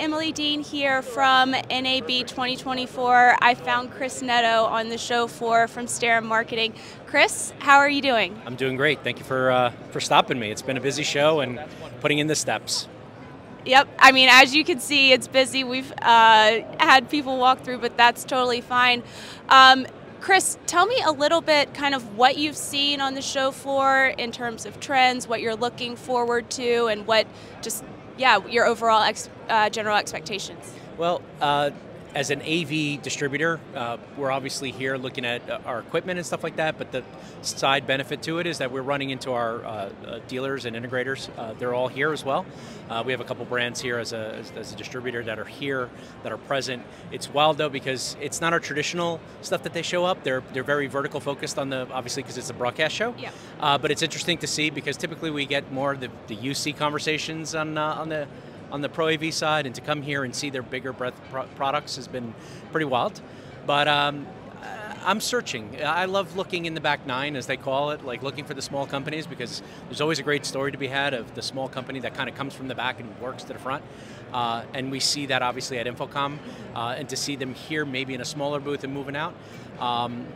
Emily Dean here from NAB 2024. I found Chris Neto on the show floor from Starin Marketing. Chris, how are you doing? I'm doing great. Thank you for uh, for stopping me. It's been a busy show and putting in the steps. Yep. I mean, as you can see, it's busy. We've uh, had people walk through, but that's totally fine. Um, Chris, tell me a little bit kind of what you've seen on the show floor in terms of trends, what you're looking forward to, and what just, yeah, your overall ex, uh, general expectations. Well, uh, as an AV distributor, uh, we're obviously here looking at uh, our equipment and stuff like that, but the side benefit to it is that we're running into our uh, uh dealers and integrators. Uh, they're all here as well. Uh, we have a couple brands here as a, as, as, a distributor that are here, that are present. It's wild though because it's not our traditional stuff that they show up. They're, they're very vertical focused on the, obviously because it's a broadcast show. Yeah. but it's interesting to see because typically we get more of the, the UC conversations on, on the on the Pro AV side, and to come here and see their bigger breadth pro products has been pretty wild. But um, I'm searching. I love looking in the back nine, as they call it, like looking for the small companies because there's always a great story to be had of the small company that kind of comes from the back and works to the front. Uh, and we see that obviously at InfoComm, uh, and to see them here maybe in a smaller booth and moving out. Um,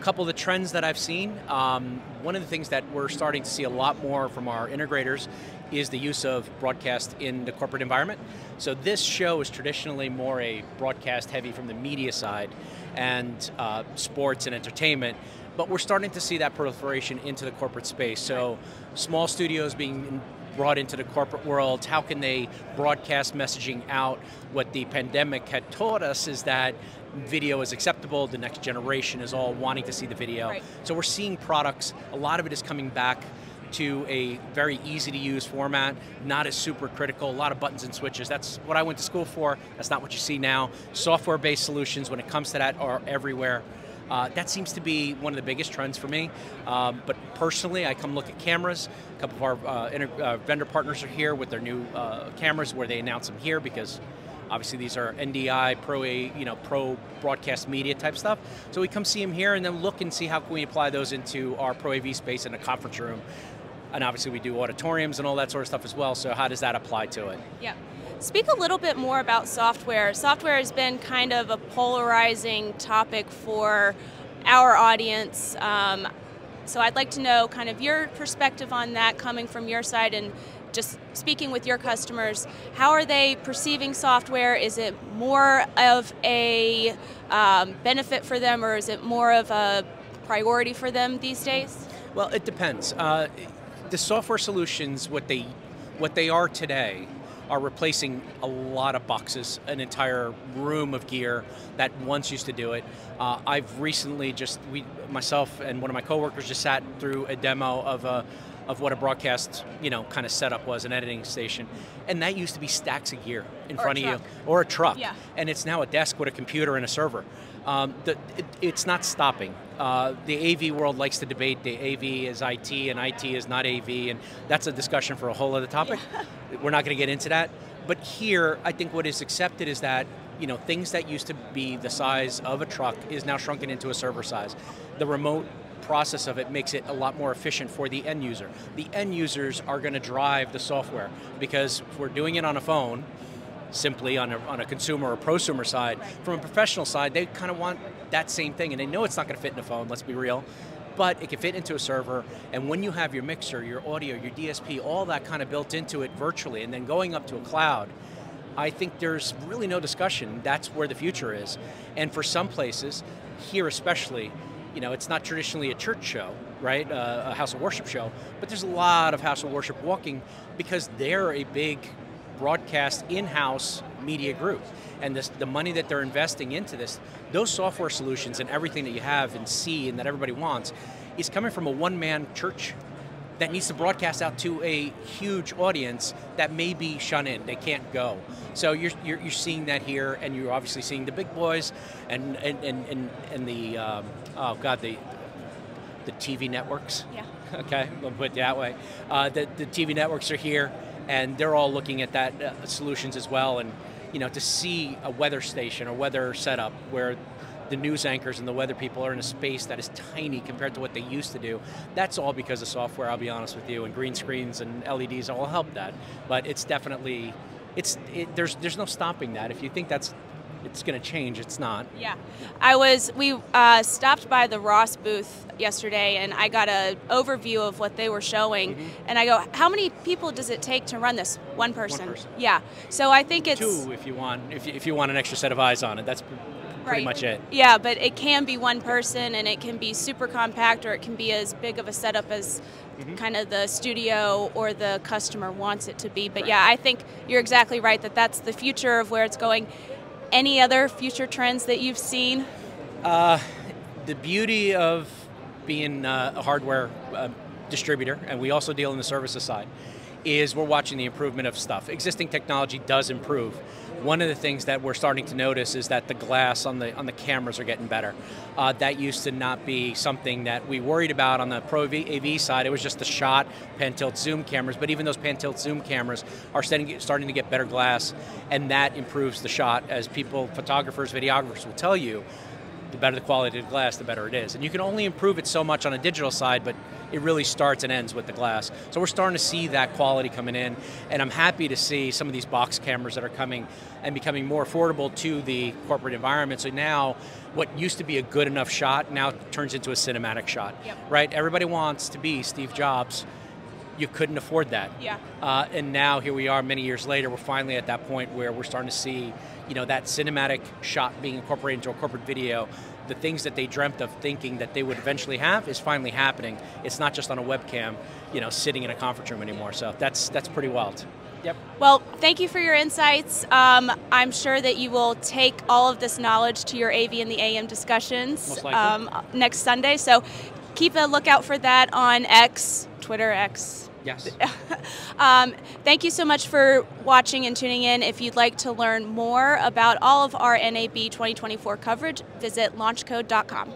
couple of the trends that I've seen, um, one of the things that we're starting to see a lot more from our integrators is the use of broadcast in the corporate environment. So this show is traditionally more a broadcast heavy from the media side and uh, sports and entertainment, but we're starting to see that proliferation into the corporate space. So small studios being brought into the corporate world, how can they broadcast messaging out? What the pandemic had taught us is that video is acceptable, the next generation is all wanting to see the video. Right. So we're seeing products, a lot of it is coming back to a very easy to use format, not as super critical, a lot of buttons and switches. That's what I went to school for. That's not what you see now. Software based solutions, when it comes to that, are everywhere. Uh, that seems to be one of the biggest trends for me. Um, but personally, I come look at cameras. A couple of our uh, uh, vendor partners are here with their new uh, cameras where they announce them here because Obviously, these are NDI, pro A, you know, pro broadcast media type stuff. So we come see them here and then look and see how can we apply those into our pro AV space in a conference room. And obviously, we do auditoriums and all that sort of stuff as well. So how does that apply to it? Yeah. Speak a little bit more about software. Software has been kind of a polarizing topic for our audience. Um, so I'd like to know kind of your perspective on that coming from your side and just speaking with your customers, how are they perceiving software? Is it more of a um, benefit for them or is it more of a priority for them these days? Well, it depends. Uh, the software solutions, what they, what they are today, are replacing a lot of boxes, an entire room of gear that once used to do it. Uh, I've recently just, we, myself and one of my coworkers just sat through a demo of a of what a broadcast, you know, kind of setup was, an editing station. And that used to be stacks of gear in or front of you, or a truck. Yeah. And it's now a desk with a computer and a server. Um, the, it, it's not stopping. Uh, the AV world likes to debate the AV is IT and IT is not AV, and that's a discussion for a whole other topic. Yeah. We're not going to get into that. But here, I think what is accepted is that you know things that used to be the size of a truck is now shrunken into a server size. The remote process of it makes it a lot more efficient for the end user. The end users are going to drive the software because if we're doing it on a phone, simply on a, on a consumer or prosumer side, from a professional side, they kind of want that same thing and they know it's not going to fit in a phone, let's be real. But it can fit into a server, and when you have your mixer, your audio, your DSP, all that kind of built into it virtually, and then going up to a cloud, I think there's really no discussion. That's where the future is. And for some places, here especially, you know, it's not traditionally a church show, right? Uh, a house of worship show, but there's a lot of house of worship walking because they're a big broadcast in-house media group. And this, the money that they're investing into this, those software solutions and everything that you have and see and that everybody wants, is coming from a one-man church that needs to broadcast out to a huge audience that may be shut in. They can't go. So you're, you're, you're seeing that here, and you're obviously seeing the big boys and and and and, and the um, oh god the the TV networks. Yeah. Okay, we'll put it that way. Uh, the the TV networks are here, and they're all looking at that uh, solutions as well, and you know to see a weather station or weather setup where the news anchors and the weather people are in a space that is tiny compared to what they used to do. That's all because of software, I'll be honest with you, and green screens and LEDs all help that. But it's definitely it's it, there's there's no stopping that. If you think that's it's going to change. It's not. Yeah, I was. We uh, stopped by the Ross booth yesterday, and I got an overview of what they were showing. Mm-hmm. And I go, "How many people does it take to run this? One person." One person. Yeah. So I think it's two if you want if you, if you want an extra set of eyes on it. That's pretty right. much it. Yeah, but it can be one person, and it can be super compact, or it can be as big of a setup as mm-hmm. kind of the studio or the customer wants it to be. But right. yeah, I think you're exactly right that that's the future of where it's going. Any other future trends that you've seen? Uh, the beauty of being uh, a hardware uh, distributor, and we also deal in the services side, is we're watching the improvement of stuff. Existing technology does improve. One of the things that we're starting to notice is that the glass on the on the cameras are getting better. Uh, that used to not be something that we worried about on the Pro AV side. It was just the shot pan tilt zoom cameras, but even those pan tilt zoom cameras are starting, starting to get better glass, and that improves the shot. As people, photographers, videographers will tell you, the better the quality of the glass, the better it is. And you can only improve it so much on a digital side, but it really starts and ends with the glass. So we're starting to see that quality coming in, and I'm happy to see some of these box cameras that are coming and becoming more affordable to the corporate environment. So now, what used to be a good enough shot now turns into a cinematic shot, yep. right? Everybody wants to be Steve Jobs. You couldn't afford that. Yeah. Uh, and now here we are, many years later. We're finally at that point where we're starting to see, you know, that cinematic shot being incorporated into a corporate video the things that they dreamt of thinking that they would eventually have is finally happening. It's not just on a webcam, you know, sitting in a conference room anymore. So that's that's pretty wild. Yep. Well, thank you for your insights. Um, I'm sure that you will take all of this knowledge to your AV and the AM discussions um, next Sunday. So keep a lookout for that on X, Twitter X. Yes. um, thank you so much for watching and tuning in. If you'd like to learn more about all of our NAB 2024 coverage, visit launchcode.com.